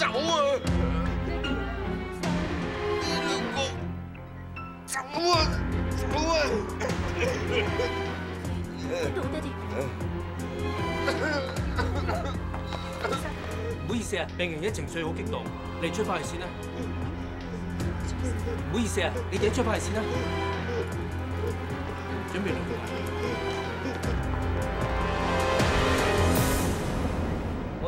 走啊！你老公，走啊！走啊！哎，得地？不好意思啊，病人嘅情绪好激动，你出翻去先啦。唔好意思啊，你哋出翻去先啦。准备啦。